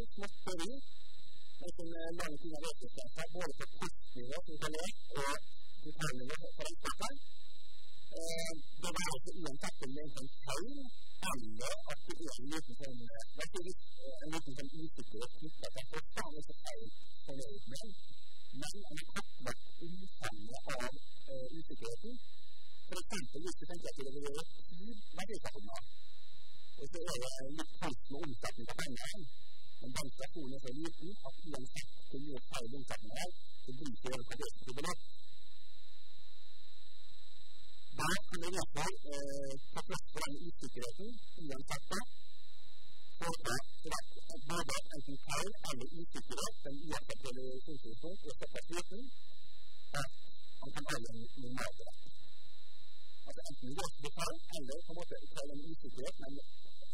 البيت مشتري لكن نعم في نظرة الشعب والتكتيك في وقت الجماعة وكان من وقت الطريقة جماعة لم تكن لهم تنحل أما أكتب يعني يتزم لكن أن يتزم إيسكت مستقى وصعب الحل فلا يتمنى من أن تكبر إيسكت وقال إيسكت Pertama, just med tanke på det vi gjør, hva er det som er? Og så er det litt kaldt med onsdagen på men den stasjonen er så liten at uansett hvor mye feil omsetning er, så bruker på vesentlig beløp. Da kan vi derfor ta plass på denne usikkerheten, uansett at både enten feil eller usikkerhet, den uansett realisasjonstidspunkt, er såpass liten at man kan eie en normalrett. Altså enten det feil, eller på en måte feil men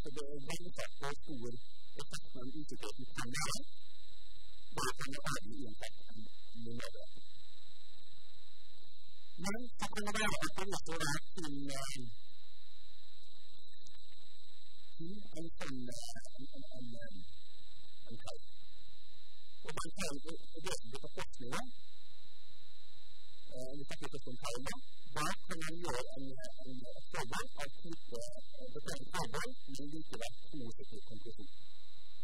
så det er for stor وتحكم الانتداب تماما ولكن هذه هي المنابع لم تكن رابعة الصورة في في الكون وبالتالي يثبت التصفية لتحقيق الكون وكما يرى أن الصورة أو بتاع الصورة من الانتباه في وجهة الكون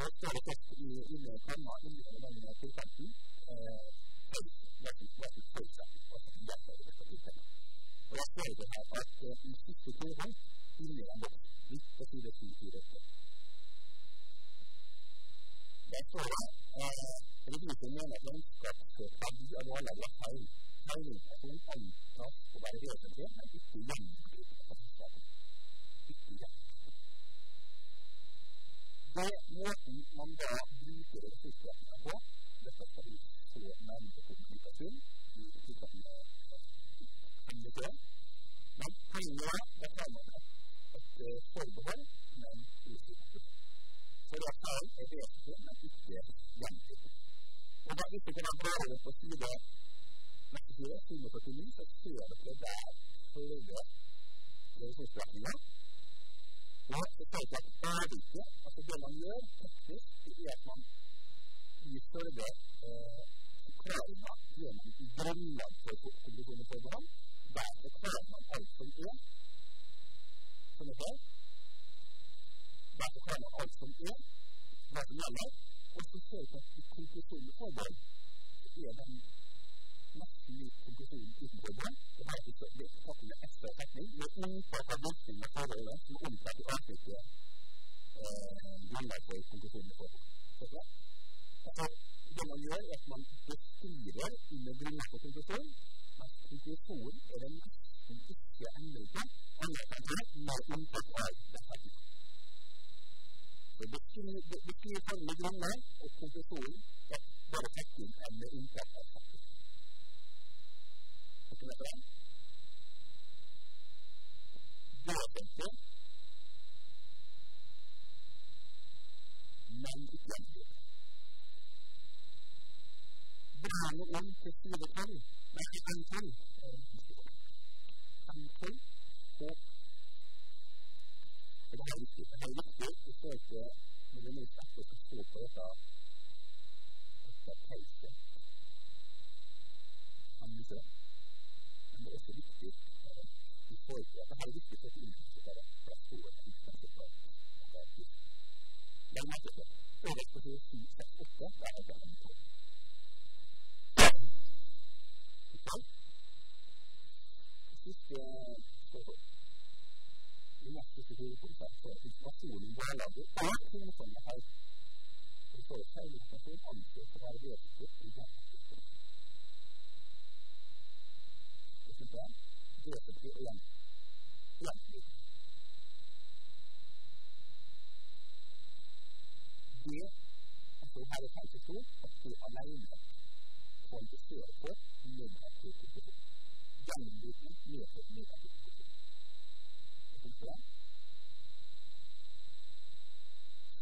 Kita dapat ini ini sama ini dengan yang kita tadi. Jadi, kita harus berusaha untuk mendapatkan kepercayaan. Oleh itu, kita harus berusaha untuk mendapatkan kepercayaan ini dengan berusaha untuk mendapatkan kepercayaan itu. Dan soalan, ini semua adalah untuk kita berusaha untuk mendapatkan kepercayaan ini. Kita harus berusaha untuk mendapatkan kepercayaan ini. Kita harus berusaha untuk. What was it number three? Tuhan mengungkap Kenapa? Dua contoh Mandikan Berani uang kesulitan Bagi angkan Angkan Det här är lite svårt, Itu saja. är nog faktiskt svårt att that pays them. Han gjorde det. Men det er også viktig vi får ikke, Det her er viktig for politiet bare fra skolen og utdanningsplanen. La servicestation anses å være vesentlig i tjenestesektoren. we syns jeg er vesentlig og gjensidig. Det som her er kanskje stort, at det alene kan du sørge for negativ utvikling. Gjennombrukning medfører negativ utvikling. Det syns jeg.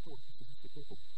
Stort, stort, stort.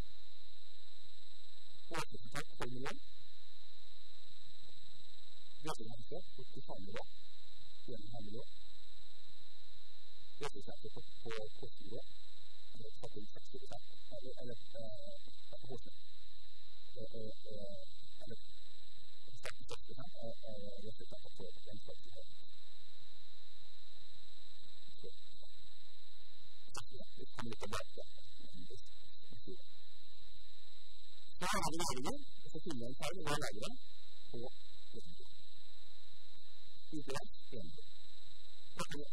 そうですね、こういうね。よくないですよ。こっちファンよ。上にファンよ。よくちゃんとこう、こっちよ。使ってみたくしてください。あの、あの、あの、こうして。え、え、え、あの、使ってみたくて、あの、よくちゃんとこう、やりたくて。そう。使ってみたくて、使ってみたくて、使ってみたくて、cho là cái cái tin lớn thấy nó là gì đó của như thế tiền nó không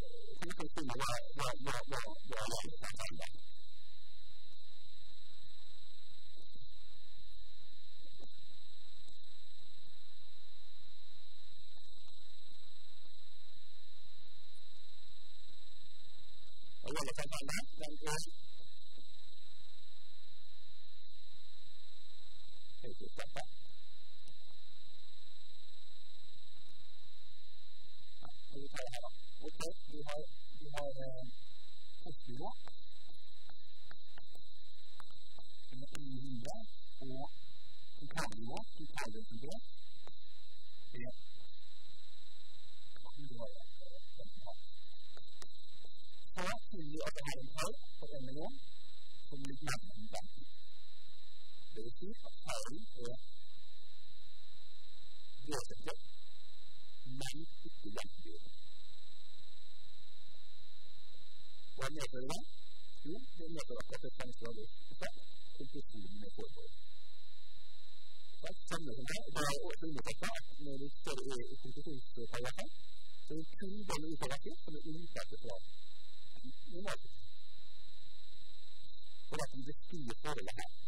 nó không tin vào vào vào vào vào vào sản phẩm đó Hãy subscribe cho kênh Ghiền Mì Gõ Để không bỏ những video được đi thay thì thầy đi bố đi thì họ thì họ là thật hiểu thì cái gì đó cái thì thầy hiểu thì thầy được gì đó thì không người là tình học đó thì ở cái hành thế có thể muốn không biết làm mình đánh itu hari ya dia sebut man itu yang dia dan dia berlain itu dan dia berlain kata sang suara sebab kumpul sini dengan suara sebab sama sama dia waktu ini kata melalui suara ia itu itu itu kawasan dan kini dan ini kawasan sama ini tak sesuai memang itu kalau kita tidak berlain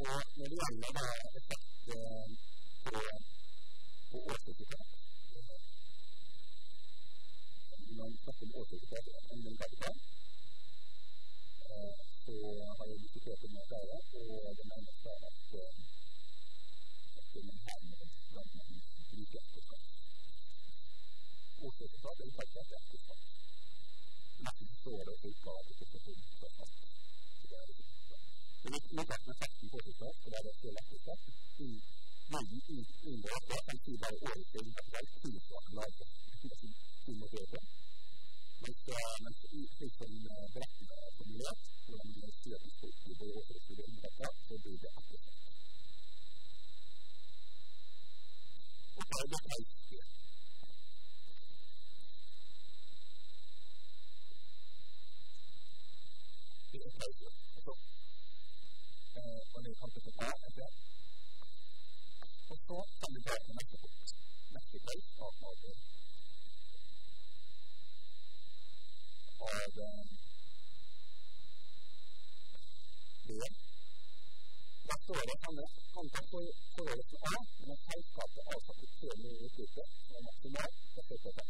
og når det gjelder da effekt på, på årsresultat man snakker om årsresultat og endring dag. så har jeg diskutert det med flere, og det mener jeg at, man har med den bruker på årsresultat resultat. året utav oppositionsförfattaren. se satt man satt på sig själv, för det var felaktigt satt. I underrättelsen tidigare åreskrivet att det var tillstånd lagstiftning. Men så precis som berättelsen är formulerad, när man gör stedsbok i det återstående detta, så blir det artefakt. Och det är det här when it comes to the bar and that. Also, some of that connected to that's the case of all the or the the whatsoever from the context of the rest of all the types of the also the two related and the more the second.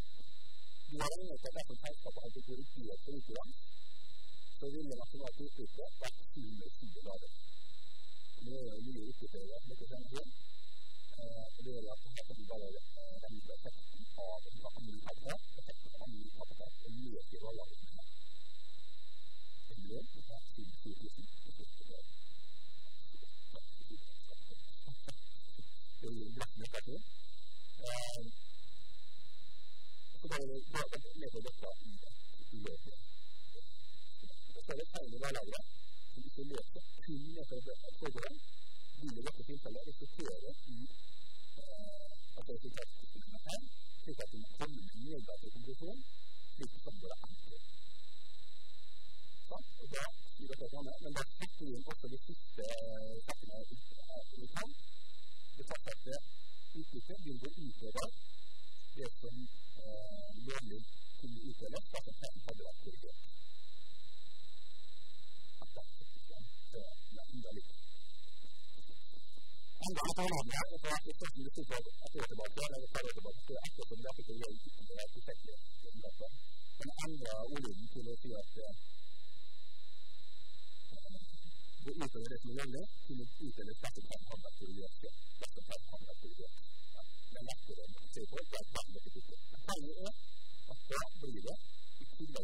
The other is that the types of ambiguity are three grams. Så ville nasjonalt utbytte vært 720 grader. Det er jo mye utbytte i det, ikke sant? Og det gjør at her kan du bare regne effekten av en annen kapital, effekten av annen kapital, og løse rollen. Det blir 720 000 negativ. Så da er det med å dette i løpet. Og så er det feil i hverdagen, som du du leser kun etter forbehold, vil i dette tilfellet resultere i at resultatsystemet her, slik at du må komme med negativ konklusjon, slik som det er enkelt. Og da sier dette det men da setter vi inn også de siste sakene vi kan. Det tar seg til utbytte vil bli utøvet det som lovlig kunne utdeles dersom penger hadde vært korrigert. Viktig.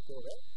Poenget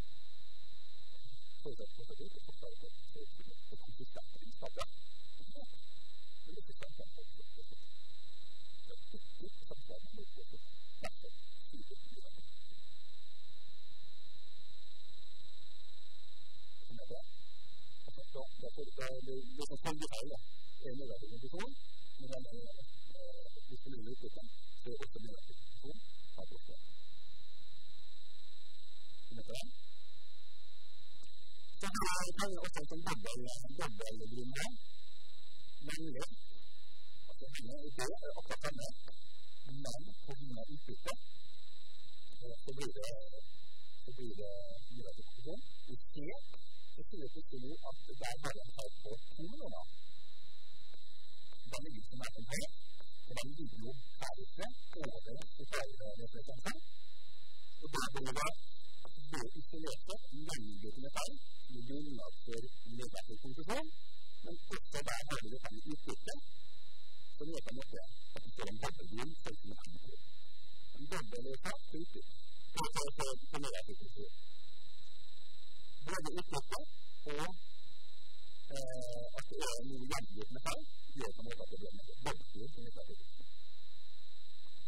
そうだそうだよく答えて、えー、お聞きした、お聞きしたが、もう、それで3番の人と、やって、3番の人と、出して、ついてくれなくて。今は、ちょっと、やってるから、で、どこ産業界が、えー、目が出るでしょ今の、えー、娘の言ってた、そういうこと目が出るでしょあとさ。だから、her kan vi også en dobbeltgrunn her, nemlig at denne idé er av denne, men på grunn av utbytte så blir det så blir det negativ posisjon. I C så sier plutselig at der bare en tall på to millioner. Den som er som høy, og den ligger jo færre over totalrepresentanten. Og da blir det det isolerte mellomliggende feil er grunnlag for negativ konklusjon, men også der har vi dette med utbytte, som gjør på en måte at det står en dobbeltgrunn for som er enkelt. En dobbel tatt for utbytte, for negativ konklusjon. Både utbytte og at det er noe gjennomgående feil, gjør på en måte at det blir en dobbeltgrunn for negativ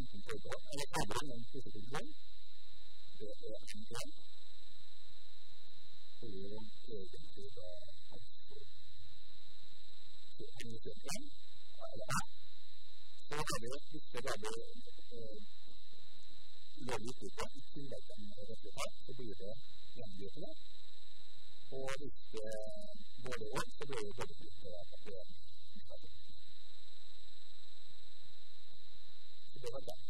uten forbehold, eller forbehold med en positiv. Det er en grunn. Og egentlig da så det tillegg til resultat, så blir det det det det det 広がった。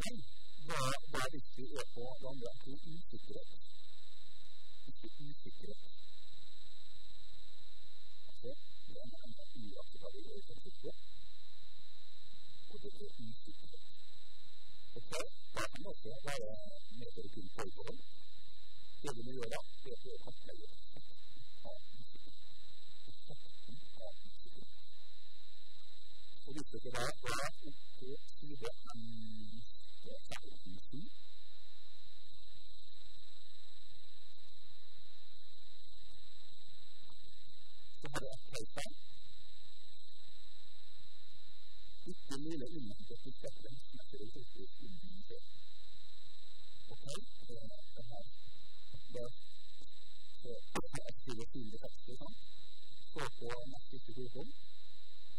Men hva, hva er viktig å få man er til usikkerhet? Ikke usikkerhet. Altså, det er en uakseptabel øyeblikk. Og det er usikkerhet. Ok, da kan man også være medlem til forbehold. Det vi må gjøre, er å kartlegge effekten av usikkerhet. Effekten av usikkerhet. Og hvis dere da er oppe på side 16 så har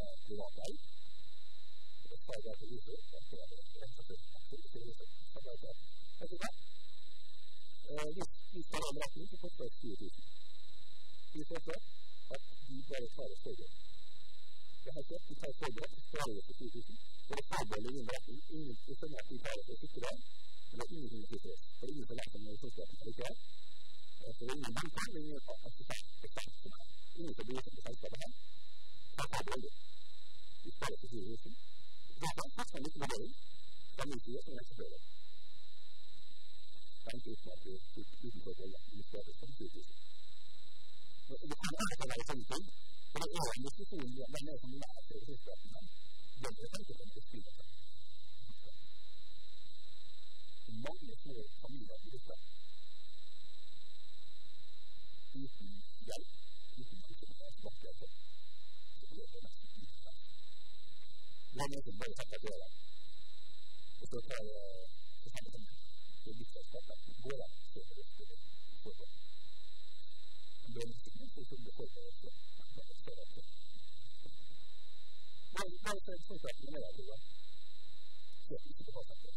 呃，就往南，这个报价是，我们，是，我们说，的，Papagei. Espero que vocês gostem. Vovó, basicamente, uma vez, para me dizer com essa dela. Para que eu possa ter tudo que eu vou lá, me espero que vocês gostem. Eu não sei se vai ser um tempo, mas eu não sei se eu vou lá, mas eu não sei se eu vou lá. Eu não sei se eu vou lá. Morgen ist eine Familie, die ist da. Die ist die, ja, die ist die, die ist die, die ist die, die ist die, でございます。来年度も買ったぐらいだ。それから、お金とも、で、ビッグを使ったぐらいだ。そう人うことで、そうそう。で、もう、そうそう、で、そうそう、そうそう、そうそう。まあ、一般的にそうか、夢があれば、そう、いつでも人って。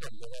今度は、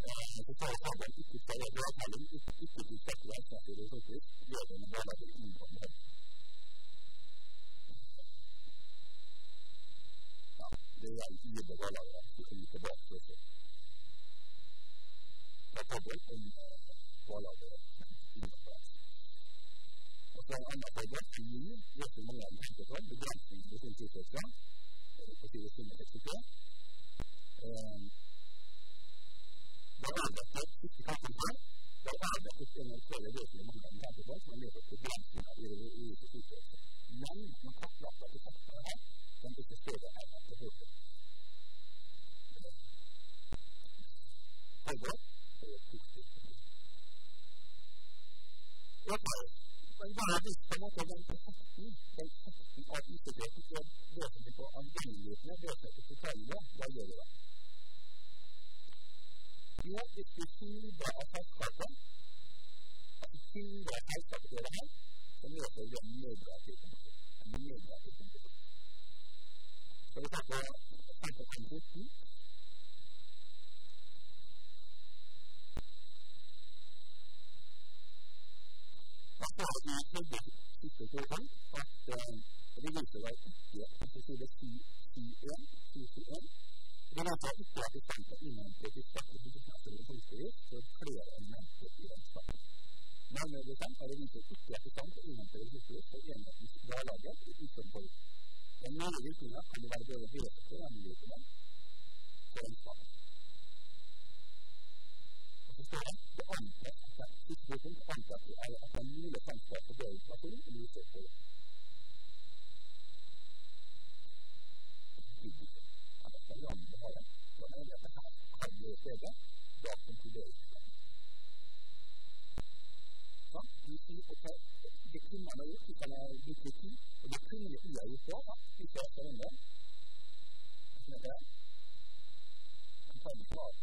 skal Så tar jeg sammen ikke skal gjøre avtalen, ikke til skatte verksamhet i det faktisk, gjør det med bare til innkommer. Ja, det er ikke mye bevaler at vi kommer tilbake til det. Det er dobbelt om bevaler innkommer. Og så er det andre forhold, som nå, vet du mange av dem tenker på, begrensninger på sin tidsøkning, på side 我爸爸他自己他上班，我爸爸是现在做的就是我们家的，我那个不变形的，那个那个是做的，男女们他要搞这个，咱就是做的爱好之后，泰国这个自己，我把我把这什么国家的，嗯，我我一直都是说，为什么说安定也不要说是在一样，我也有。dia disusun bahasa kata isi bahasa kebetulan ini ada yang ini berarti ini berarti kita ke satu kondisi Maka di sini itu kan of the release right ya itu sudah CCN CCN ikke tar i stand til å innhente de skatte- og budsjettmessige resultater for flere elementer i regnskapet. Nærmere bestemt er revisor ikke er stand til å innhente resultater for enhetens varelager i utenfor. Den nye virkningen kan være både direkte og gjennomgripende for regnskapet. Og så står det det antas at siste punkt antas er at det er mulig selskap for bedre inflasjon og lite for landet har en sånn at dette her stedet, da konkluderer vi. Sånn, vi sier ok, det kunne man ha gjort, vi kan ha brukt tid, og det kunne vi ha gjort da, vi ser på det. Man kan ta at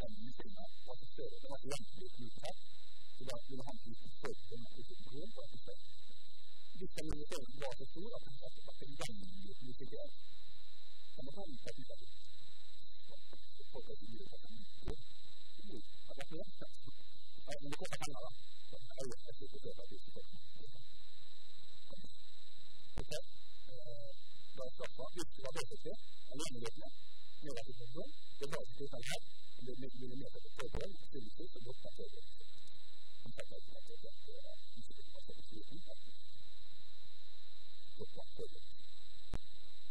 den investeringen var så større, så vanskelig å bruke her, så da ville han ikke søke på en måte gå på et sted. Hvis den investeringen var så stor at den ta 后台经理在跟我经理大家说，哎，你们过来看了，我们还有还有这个到底是个什么情况？OK，呃，那小黄就提到这些，我们聊天，聊了几分钟，等到我们上台，我们那那个面试的过程，这里有很多工作人员，大家知道这个，你是怎么做的？你是怎么做的？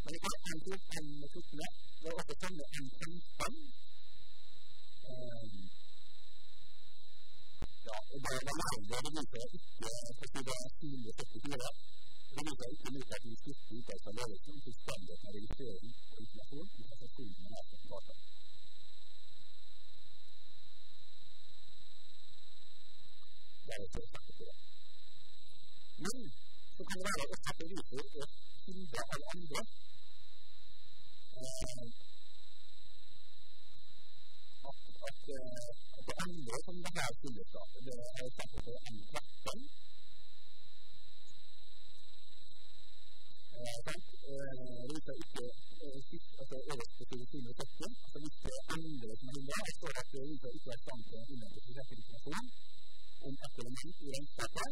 mereka antukan maksudnya bahwa kita mengantumkan ya udah lama jadi bisa ya spekulasi berpikir ini baik ini tadi sistem dan kalau itu sistem dan dari itu itu pun kita sekui mengatur kota dari itu tak kira ini sekarang ada satu itu hingga al-amr at, at, at det andre som det her kildeskapet, det er på M13. Eh, det viser ikke altså øverst på side 470. Altså hvis det er andre som er hindret, står det at viser ikke er i stand til å innhente informasjon om ett element i regnskapet.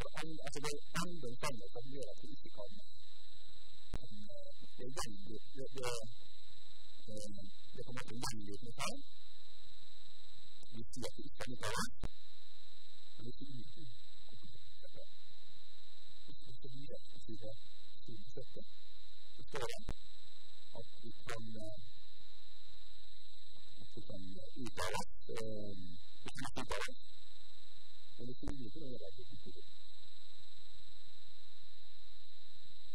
我哋我哋嘅根本都係咁樣嘅意思講嘅。誒，你人越越越誒，你咁樣人越越多，你自己咁樣啦，你自己越自己嘅自己損失嘅，所以我哋咁樣。bukan ibarat eh, ibarat oleh sini itu adalah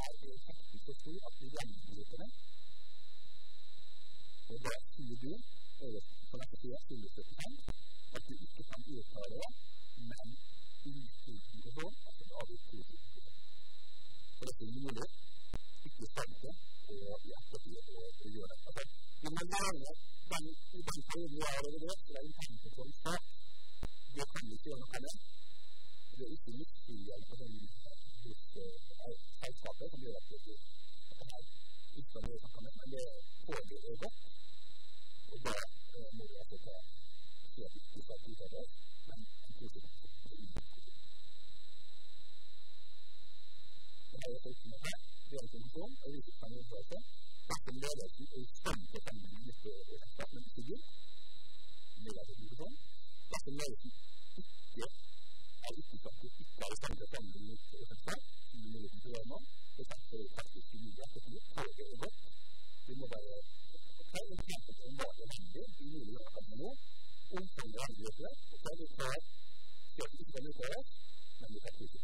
er effekten så stor at vi gjennomgriper den. Og da sier du, på dette sida, 75, at du ikke kan uttale det, men innflytende sånn at det avgjør positivt. For dette er mulig, ikke til å i ettertid å gjøre det. Vi må lære den, den perioden vi har revidert, så det er en sak. Det kan vi ikke gjøre noe med. Det er ikke mye den hos selskapet som gjør at det her ikke er vi med, men det vi godt. Og da må vi altså ta vi ikke ut av det, men en positiv det er folk som er her, det er og det dersom ledelsen er i stand til å sende en nytte ledelsen ikke harus dibagi barisan barisan menurut Indonesia menurut Bromo kita perlu pasti sini ya tapi kalau kita buat ini bahwa kalau kita berjumpa dengan dia ini yang kamu untuk yang dia dia kalau kita jadi kalau kita melihat itu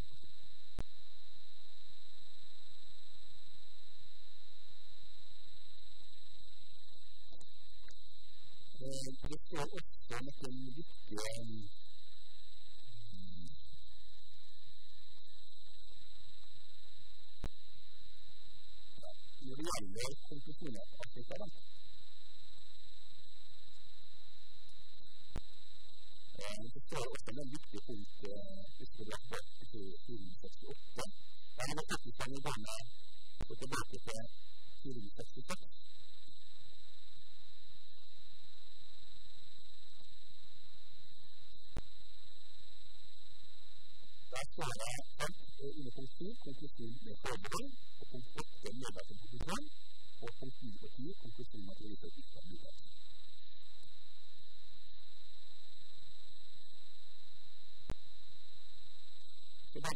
Jadi, itu adalah yang lebih mayoría de los campesinos aceptarán. Det står også en viktig punkt i skolebok i 468. Jeg må faktisk komme i gang med å gå tilbake til 466. Der står det under punkt 7 konklusjon med forbehold, og punkt 8 medarbeiderpolitikk.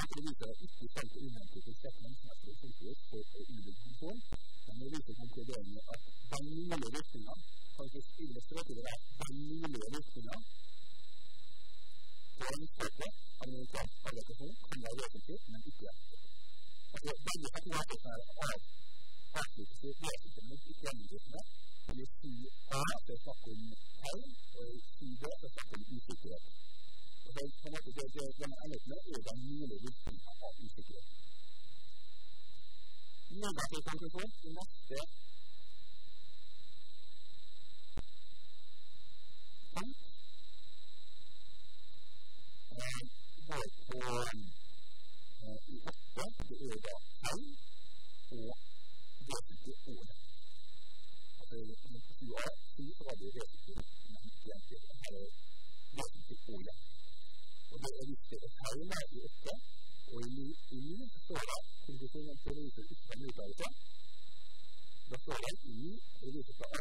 at det viser at ikke i stand til å innhente tilstrekkelig informasjon for å unngå kontroll, men det viser konkluderingen at den mulige virkningen faktisk illustrerer til det den mulige virkningen på en måte av en eventuell kvalifikasjon kan være vesentlig, men ikke gjennomgripende. Altså, begge kategorier er av avsluttes i vesentlig ikke gjennomgripende. I si A så er snakk om feil, og i si B så er snakk om usikkerhet. 反正就是说，咱们安了什么油，咱们用的都是什么油，都是一样的。你刚才讲的是什么？对吧？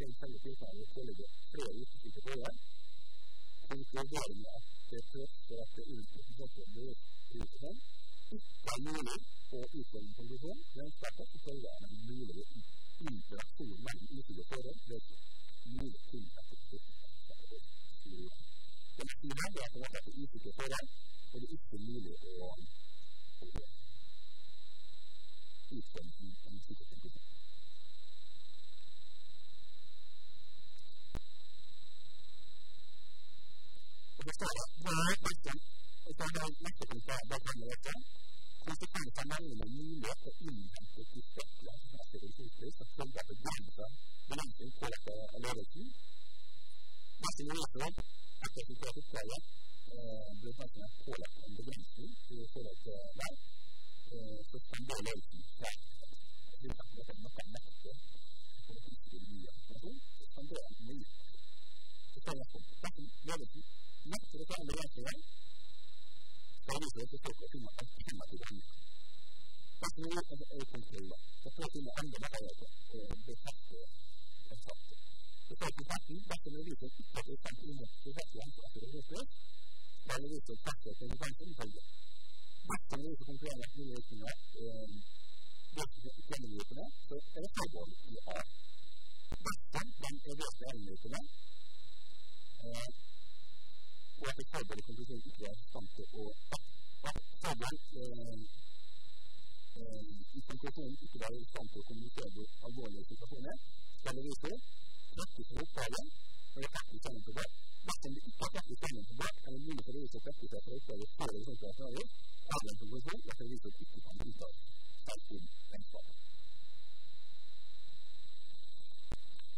den selve tilfellet foreligger flere utenfor forhold. Konkluderingen er at det tross for at det utenfor forhold blir utsatt, ikke er mulig å utføre en konklusjon, men tvert imot følge av en mulig interaksjon mellom utenfor forhold ved mulig tilfellet. Det betyr at det er usikre forhold, og det er ikke mulig å utforme en slik konklusjon. Risale mai questo risale anche con la dopo legge, conseguenza non è l'unico indice di questo la serie di questo con la presenza durante il quella che allora sì ma se non è solo a questo caso quella due parti a quella con le grandi che è quella che va sospende le leggi cioè la cosa che non fa mai che è una cosa che non è sospende le leggi che sono appunto le leggi 那这个算没要钱，所以说是做核心嘛，它这个意思。但是它是 A 公的，它核心的安全还要讲，呃，我们就差不多，就差不多。就到底是这个项目，这个公司，它的历史价值跟一般公司。这样呢？因为什么？嗯，历是建立什么？所以它的效果也好。那咱咱这个项目？Og at forbeholdet konklusjonen ikke er stand til å Forbehold i konklusjonen ikke er i stand til å kommunisere alvorlige situasjoner, skal det vise praktisk for oppgaven og faktisk gjennomførbart. Dersom det ikke er praktisk gjennomførbart, er det mulig for å vise praktisk for oppgaven før det er sånn at det avgjørende konklusjon, og at det viser at ikke kan uttales selv om den står.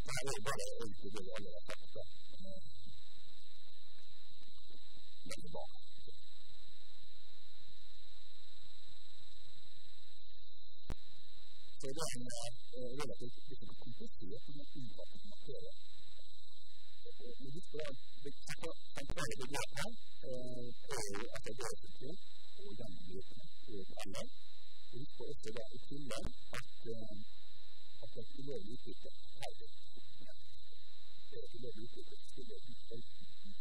Det er jo bare egentlig det vi allerede har sagt del mondo. Se donna aveva questo tipo di complessiva, come si può fare? Mi dicono che ancora mi e a seguito, vediamo di parlare, risposte da Finland mi partire da lì che è mi e da lì che è Finland,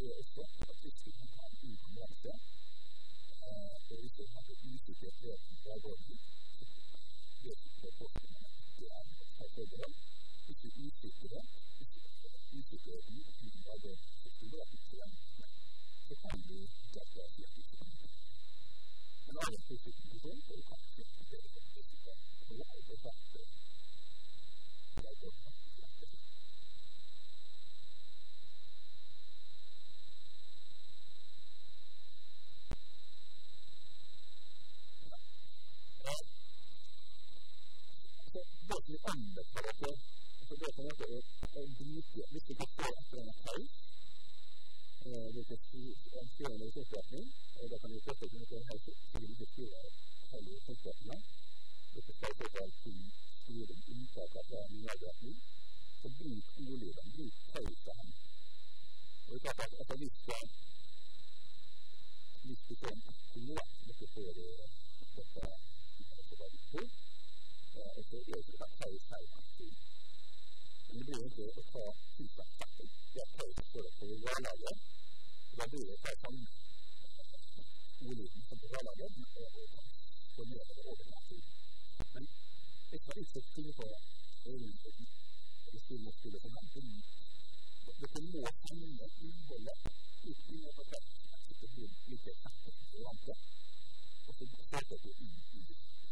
gjør ikke at det skal Det har vi sett på noe rett 呃，所以所以他就第一次接触了比较多的乐器的作品呢，就按那个蔡国德，这是第一次学，这是第一次学，第一次比较多的是乐器这样子，这看你在表现的是什么。那么我们就是从这一块就是这个就是在国外的话，对，比较多的话就是这个。Bransje, så er det ikke at det er usikkerhet ved at det er gått ut. Det er forskningen det er et forbehold. Ikke usikkerhet, usikkerheten og da kan du så til at det ikke er så kan du sette deg i at det ikke kan men alle positive ting, så du kan ikke det som. Og det er det første. Det er godt faktisk rett og slett. Så det som ことができる、えー、SAP をすれば対応したいという。指をして、こう、小さくして、やったりしてるというわなで、ラブを再三、無理にするわなで、そういうことが多くなっている。はい。で、それに接すると、えー、SAP をしてると、なんていう別にもう3年やってるのもやってるっていうことは、ちょっと見てたっていうのは、そういうことでいいんです。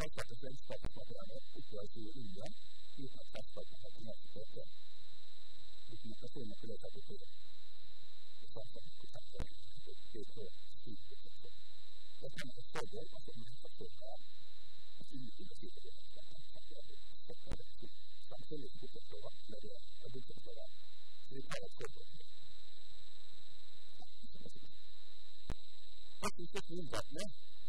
Tässä on sen sattuvana yksilaisia yliä, joka sattuvana tilastoita. Mutta siinä tulee sattuvana. Ja sattuvana sattuvana tietoa siitä. Ja tämä on sopiva, että minä sattuvana. Siinä tulee siitä, että sattuvana Samsung on kuitenkin meidän avustuksella. Eli tämä on sopiva. Tässä on sitten niin, että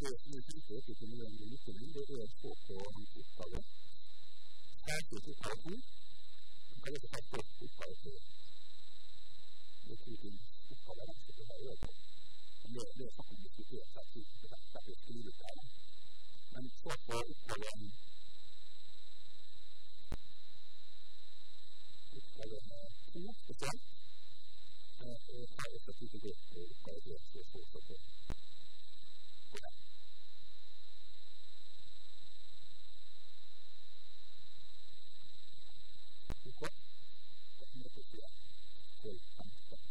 是日升学是什么原因？只能够为错过好人。开始是逃出，还有他做出逃出，也注定是后来是不太热的，没有没有上面去做，他是不敢下去听的。那你错过好人，好人呢？什么不行？呃，他也是这个这个这个这个这个。Thank you.